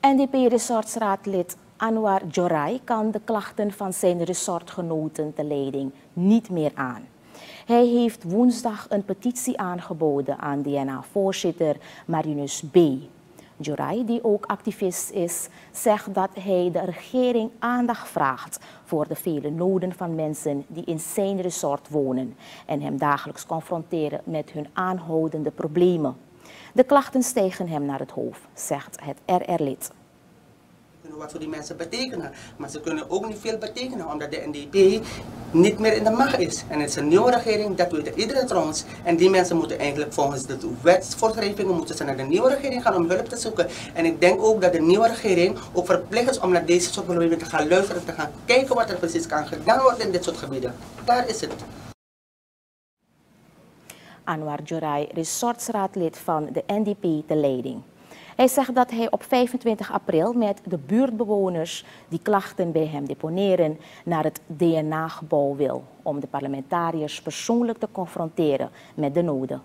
NDP-resortsraadlid Anwar Jorai kan de klachten van zijn resortgenoten te leiding niet meer aan. Hij heeft woensdag een petitie aangeboden aan DNA-voorzitter Marinus B. Jorai, die ook activist is, zegt dat hij de regering aandacht vraagt voor de vele noden van mensen die in zijn resort wonen en hem dagelijks confronteren met hun aanhoudende problemen. De klachten stijgen hem naar het hoofd, zegt het RR-lid wat voor die mensen betekenen. Maar ze kunnen ook niet veel betekenen omdat de NDP niet meer in de macht is. En het is een nieuwe regering, dat weet iedereen trouwens. En die mensen moeten eigenlijk volgens de wetsvoorschrijvingen moeten ze naar de nieuwe regering gaan om hulp te zoeken. En ik denk ook dat de nieuwe regering ook verplicht is om naar deze soort problemen te gaan luisteren, te gaan kijken wat er precies kan gedaan worden in dit soort gebieden. Daar is het. Anwar Jorai, resortsraadlid van de NDP, de leiding. Hij zegt dat hij op 25 april met de buurtbewoners die klachten bij hem deponeren naar het DNA-gebouw wil om de parlementariërs persoonlijk te confronteren met de noden.